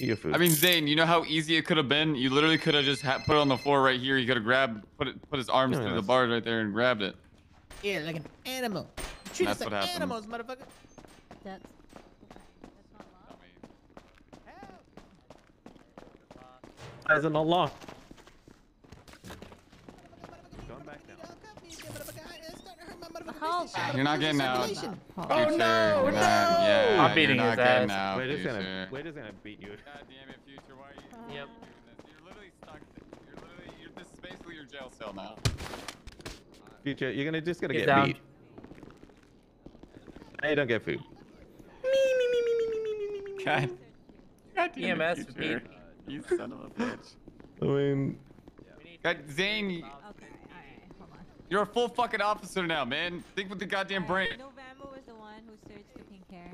Eat your food. I mean, Zane, you know how easy it could have been. You literally could have just ha- put it on the floor right here. You could have grabbed, put it, put his arms Yeah, through the bars right there and grabbed it. Yeah, like an animal. Treat us like what happens. animals, motherfucker. That's. That's not law. As an Allah. Going back now. Hold You're not getting out. Circulation. Future, Oh, no, you're no! not- yeah, I'm beating you're his not getting ass. out, Wait, is gonna, wait, is gonna beat you. God damn it, Future. Why are you Yep. doing this? You're literally stuck. You're literally, you're, this is basically your jail cell now. Future, you're gonna just gonna Get get down. beat. Now you don't get food. Me me me me me me God. God damn EMS it, would Future. You son of a bitch. I mean, God, Zane, Okay, alright, hold on. You're a full fucking officer now, man. Think with the goddamn brain. Novamo was the one who searched the pink hair.